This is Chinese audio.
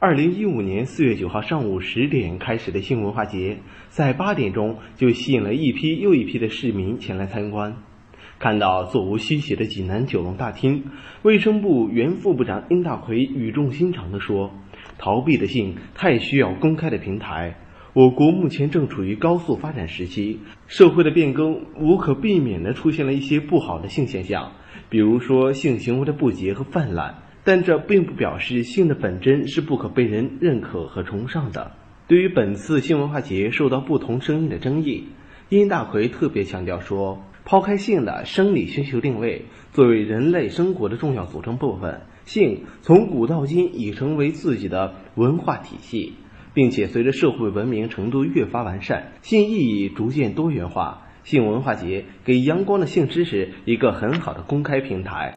二零一五年四月九号上午十点开始的性文化节，在八点钟就吸引了一批又一批的市民前来参观。看到座无虚席的济南九龙大厅，卫生部原副部长殷大奎语重心长地说：“逃避的性太需要公开的平台。我国目前正处于高速发展时期，社会的变更无可避免地出现了一些不好的性现象，比如说性行为的不洁和泛滥。但这并不表示性的本真是不可被人认可和崇尚的。”对于本次性文化节受到不同声音的争议，殷大奎特别强调说。抛开性的生理需求定位，作为人类生活的重要组成部分，性从古到今已成为自己的文化体系，并且随着社会文明程度越发完善，性意义逐渐多元化。性文化节给阳光的性知识一个很好的公开平台。